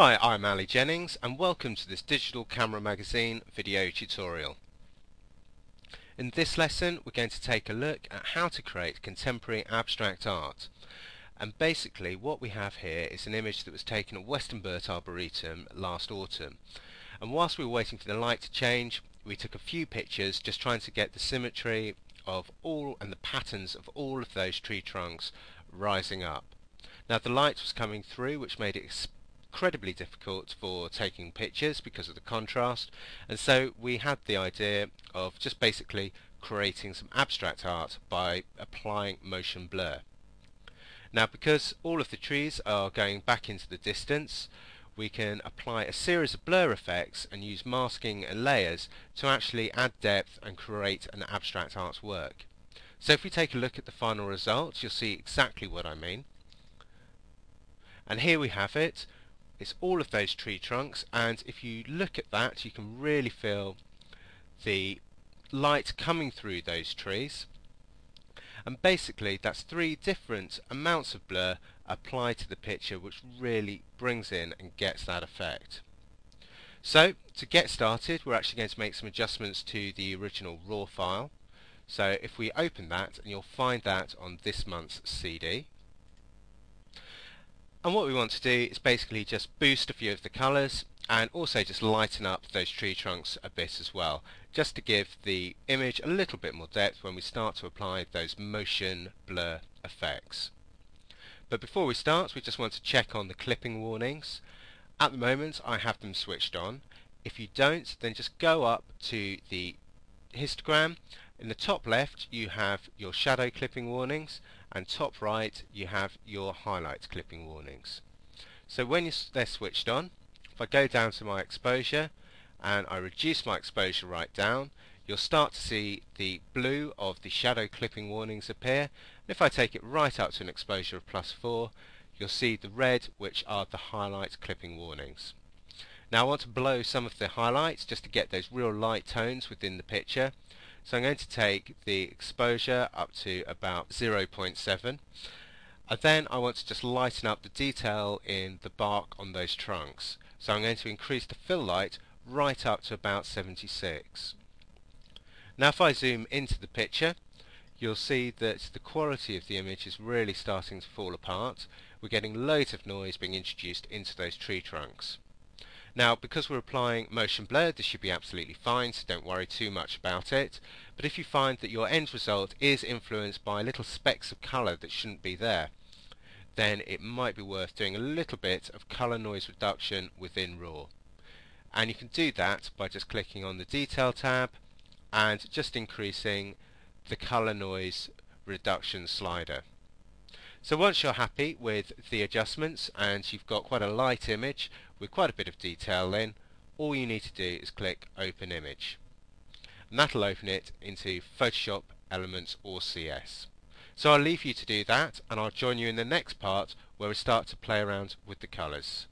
Hi, I'm Ali Jennings and welcome to this Digital Camera Magazine video tutorial. In this lesson we're going to take a look at how to create contemporary abstract art. And basically what we have here is an image that was taken at Westonbirt Arboretum last autumn. And whilst we were waiting for the light to change, we took a few pictures just trying to get the symmetry of all and the patterns of all of those tree trunks rising up. Now the light was coming through which made it incredibly difficult for taking pictures because of the contrast and so we had the idea of just basically creating some abstract art by applying motion blur. Now because all of the trees are going back into the distance we can apply a series of blur effects and use masking and layers to actually add depth and create an abstract art work. So if we take a look at the final result you'll see exactly what I mean. And here we have it it's all of those tree trunks and if you look at that you can really feel the light coming through those trees. And basically that's three different amounts of blur applied to the picture which really brings in and gets that effect. So to get started we're actually going to make some adjustments to the original raw file. So if we open that and you'll find that on this month's CD and what we want to do is basically just boost a few of the colours and also just lighten up those tree trunks a bit as well just to give the image a little bit more depth when we start to apply those motion blur effects. But before we start we just want to check on the clipping warnings. At the moment I have them switched on. If you don't then just go up to the histogram. In the top left you have your shadow clipping warnings and top right you have your highlight clipping warnings. So when they're switched on, if I go down to my exposure and I reduce my exposure right down, you'll start to see the blue of the shadow clipping warnings appear. And if I take it right up to an exposure of plus 4, you'll see the red which are the highlight clipping warnings. Now I want to blow some of the highlights just to get those real light tones within the picture. So I'm going to take the exposure up to about 0.7 and then I want to just lighten up the detail in the bark on those trunks. So I'm going to increase the fill light right up to about 76. Now if I zoom into the picture you'll see that the quality of the image is really starting to fall apart. We're getting loads of noise being introduced into those tree trunks. Now because we're applying motion blur this should be absolutely fine so don't worry too much about it but if you find that your end result is influenced by little specks of colour that shouldn't be there then it might be worth doing a little bit of colour noise reduction within RAW and you can do that by just clicking on the detail tab and just increasing the colour noise reduction slider. So once you're happy with the adjustments and you've got quite a light image with quite a bit of detail in, all you need to do is click Open Image. And that'll open it into Photoshop Elements or CS. So I'll leave you to do that and I'll join you in the next part where we start to play around with the colours.